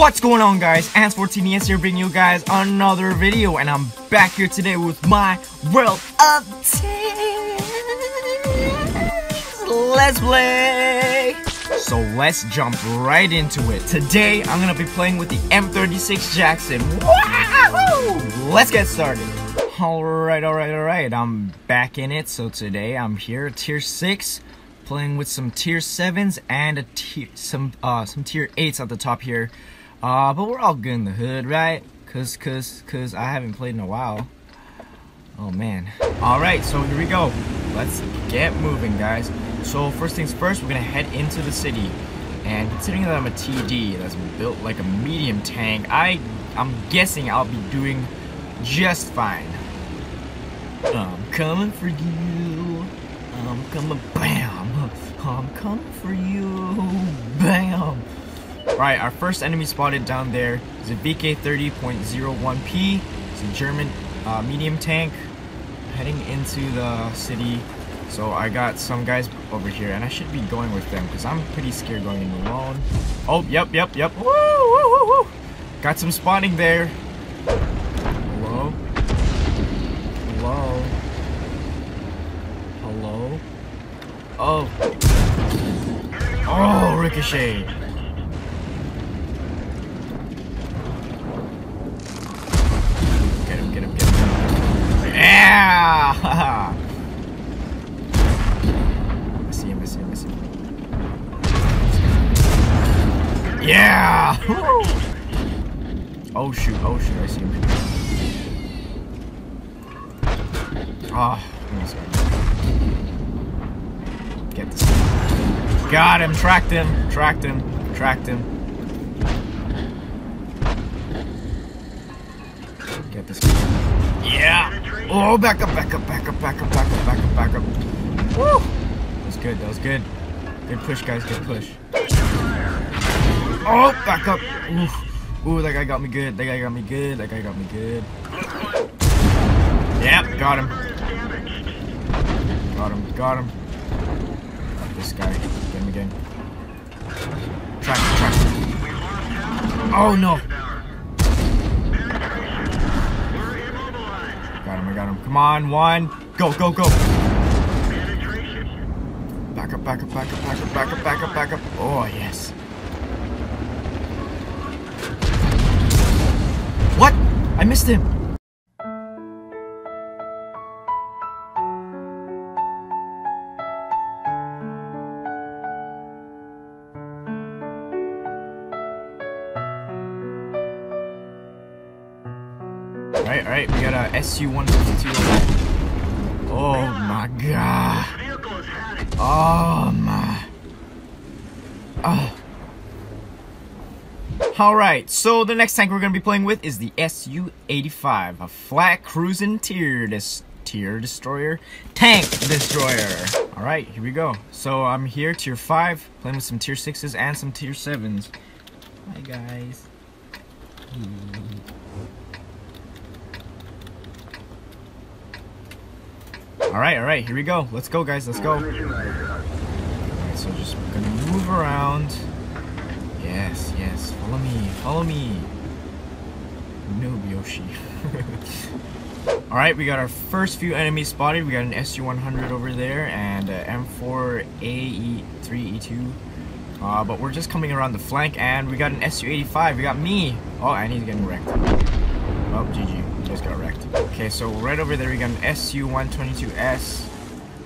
What's going on guys? Ands14es here bringing you guys another video and I'm back here today with my World of Tanks Let's play! So let's jump right into it. Today I'm gonna be playing with the M36 Jackson. Wahoo! Let's get started. Alright, alright, alright. I'm back in it. So today I'm here, tier 6 playing with some tier 7s and a tier, some uh some tier 8s at the top here. Uh but we're all good in the hood, right? Cause cause cause I haven't played in a while. Oh man. Alright, so here we go. Let's get moving guys. So first things first, we're gonna head into the city. And considering that I'm a TD that's built like a medium tank, I I'm guessing I'll be doing just fine. I'm coming for you. I'm coming, bam. I'm coming for you. Bam. Right, our first enemy spotted down there is a VK30.01P. It's a German uh, medium tank heading into the city. So I got some guys over here, and I should be going with them because I'm pretty scared going in alone. Oh, yep, yep, yep. Woo, woo, woo, woo. Got some spotting there. Hello? Hello? Hello? Oh. Oh, ricochet. Get him, get him, get him. Yeah! I see him, I see him, I see him. Yeah! oh shoot, oh shoot, I see him. Ah, oh, Get this. Got him, tracked him, tracked him, tracked him. Get this. Yeah! Oh, back up, back up, back up, back up, back up, back up, back up. Woo! That was good, that was good. Good push, guys, good push. Oh, back up. Ooh, Ooh that guy got me good, that guy got me good, that guy got me good. Yep, got him. Got him, got him. Got this guy. Get him again. Track, track. Oh no! Got him. Come on, one. Go, go, go. Back up, back up, back up, back up, back up, back up, back up. Oh, yes. What? I missed him. Alright, alright, we got a SU-152 Oh my god. Oh my. Oh. Alright, so the next tank we're going to be playing with is the SU-85, a flat cruising tier, dis tier destroyer, tank destroyer. Alright, here we go. So I'm here, tier 5, playing with some tier 6s and some tier 7s. Hi guys. Hmm. Alright, alright, here we go. Let's go, guys, let's go. Alright, so just gonna move around. Yes, yes, follow me, follow me. Noob Yoshi. Alright, we got our first few enemies spotted. We got an SU-100 over there and M4A3E2. Uh, but we're just coming around the flank and we got an SU-85. We got me. Oh, and he's getting wrecked. Oh, GG. Okay, so right over there we got an SU-122S,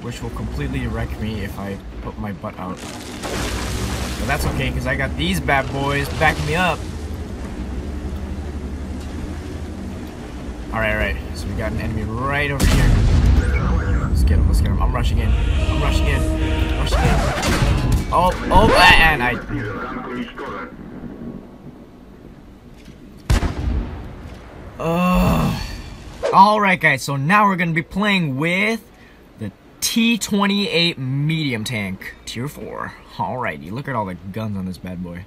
which will completely wreck me if I put my butt out. But that's okay, because I got these bad boys backing me up. Alright, alright. So we got an enemy right over here. Let's get him, let's get him. I'm rushing in. I'm rushing in. rushing in. Oh, oh, and I... Uh, Alright guys, so now we're going to be playing with the T-28 medium tank, tier 4. Alrighty, look at all the guns on this bad boy.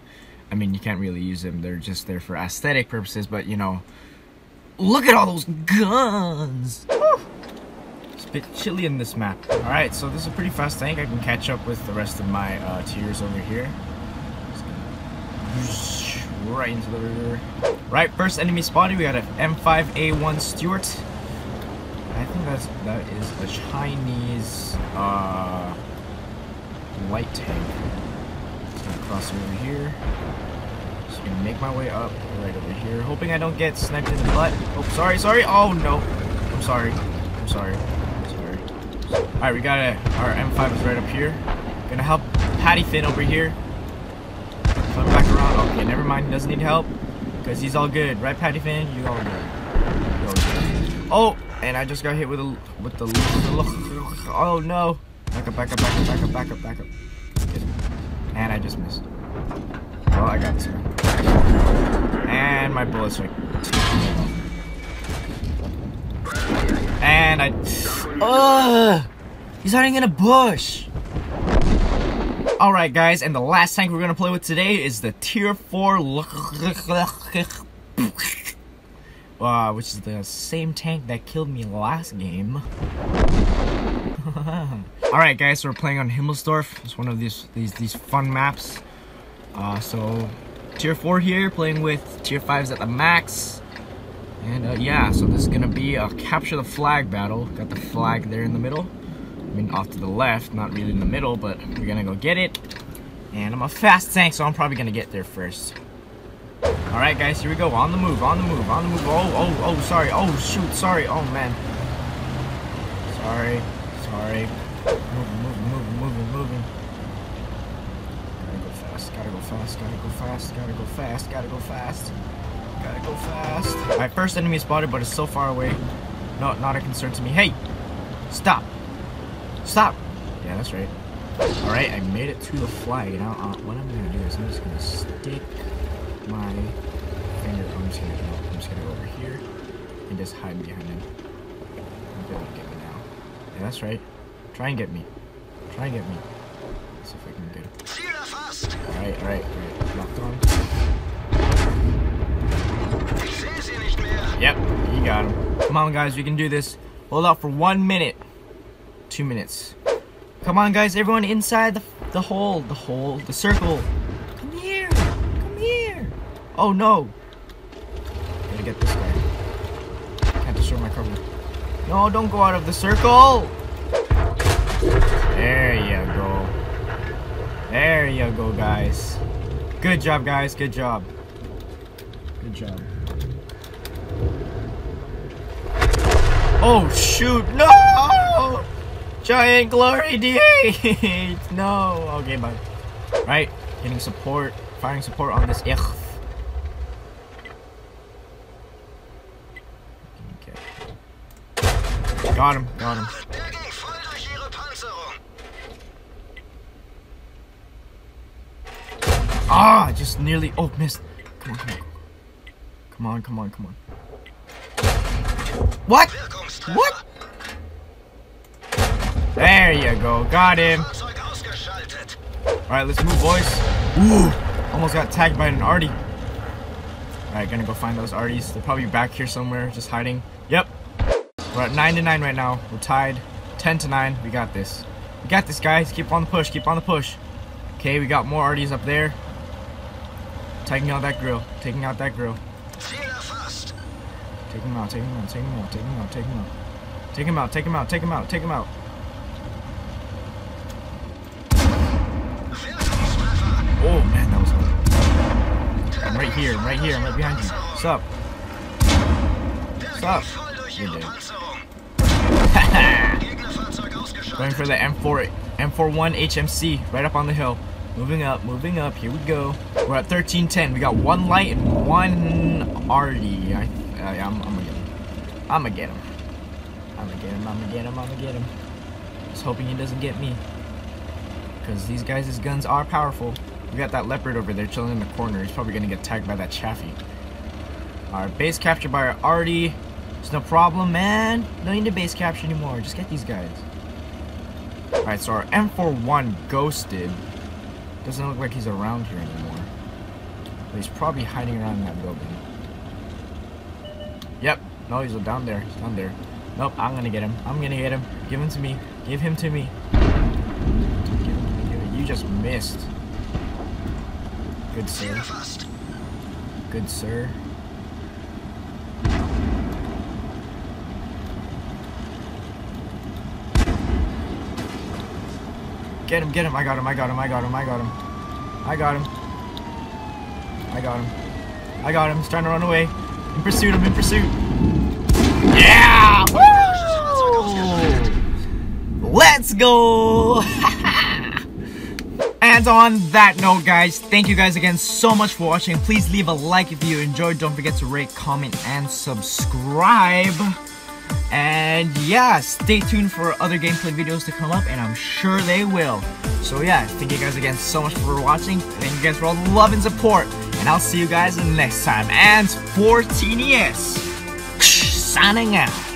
I mean, you can't really use them, they're just there for aesthetic purposes, but you know, look at all those guns! It's a bit chilly in this map. Alright, so this is a pretty fast tank, I can catch up with the rest of my uh, tiers over here. Right into the river. Right, first enemy spotted. We got an M5A1 Stuart. I think that's that is a Chinese uh, light tank. Just gonna cross over here. Just gonna make my way up right over here, hoping I don't get sniped in the butt. Oh, sorry, sorry. Oh no, I'm sorry. I'm sorry. Sorry. All right, we got it. Our M5 is right up here. Gonna help Patty Finn over here. Come back around. Okay, never mind. He doesn't need help because he's all good, right, Patty Finn? You all good. All good. Oh. And I just got hit with a with the oh no. Back up, back up, back up, back up, back up, back up. And I just missed. Well, I got this. And my bullets are And I Ugh! He's hiding in a bush! Alright guys, and the last tank we're gonna play with today is the tier 4 uh, which is the same tank that killed me last game. Alright guys, so we're playing on Himmelsdorf. It's one of these these these fun maps. Uh, so tier 4 here, playing with tier 5s at the max. And uh, yeah, so this is gonna be a capture the flag battle. Got the flag there in the middle. Mean off to the left, not really in the middle, but we're gonna go get it. And I'm a fast tank, so I'm probably gonna get there first. Alright guys, here we go. On the move, on the move, on the move. Oh, oh, oh, sorry. Oh, shoot, sorry. Oh, man. Sorry. Sorry. Moving, moving, moving, moving, moving. Gotta go fast, gotta go fast, gotta go fast, gotta go fast, gotta go fast. Gotta go fast. Alright, first enemy spotted, but it's so far away. No, not a concern to me. Hey! Stop! Stop! Yeah, that's right. Alright, I made it to the flag. Now, uh, what I'm gonna do is I'm just gonna stick my finger. I'm just gonna go. I'm just gonna go over here and just hide behind him. Get me now. Yeah, that's right. Try and get me. Try and get me. Let's see if I can get him. Alright, alright, alright. Locked on. Yep, you got him. Come on, guys, we can do this. Hold out for one minute. Two minutes. Come on, guys, everyone inside the, the hole, the hole, the circle. Come here, come here. Oh no! Gotta get this guy. Can't destroy my cover. No, don't go out of the circle! There you go. There you go, guys. Good job, guys. Good job. Good job. Oh, shoot. No! Giant Glory D8! no! Okay, bye. Right. Getting support. Firing support on this. Ugh. Got him, got him. Ah, just nearly. Oh, missed. Come on, come on. Come on, come on, come on. What? What? There you go. Got him. Alright, let's move, boys. Ooh. Almost got tagged by an arty. Alright, gonna go find those arties. They're probably back here somewhere, just hiding. Yep. We're at 9 to 9 right now. We're tied. 10 to 9. We got this. We got this, guys. Keep on the push. Keep on the push. Okay, we got more arties up there. Taking out that Grille. Taking out that Grille. Take him out, take him out, take him out, take him out, take him out. Take him out, take him out, take him out, take him out. Oh man, that was hard. I'm right here. I'm right here. I'm right behind you. What's up? What's up? Going for the M4, M41 HMC right up on the hill. Moving up, moving up. Here we go. We're at 1310. We got one light and one arty. I, I, am I'm gonna get him. I'm gonna get him. I'm gonna get him. I'm gonna get him. I'm gonna get him. Just hoping he doesn't get me. Because these guys' guns are powerful. We got that leopard over there chilling in the corner. He's probably gonna get tagged by that chaffee. Our base captured by our arty. It's no problem, man. No need to base capture anymore. Just get these guys. Alright, so our M41 ghosted. Doesn't look like he's around here anymore. But he's probably hiding around that building. Yep. No, he's down there. He's down there. Nope, I'm gonna get him. I'm gonna get him. Give him to me. Give him to me. You just missed. Good save. good sir. Get him, get him. I got him, I got him, I got him, I got him. I got him. I got him. I got him. He's trying to run away. In pursuit, I'm in pursuit. Yeah! Woo! Let's go! and on that note, guys, thank you guys again so much for watching. Please leave a like if you enjoyed. Don't forget to rate, comment, and subscribe. And yeah, stay tuned for other gameplay videos to come up, and I'm sure they will. So yeah, thank you guys again so much for watching. Thank you guys for all the love and support. And I'll see you guys next time. Ands14es, signing out.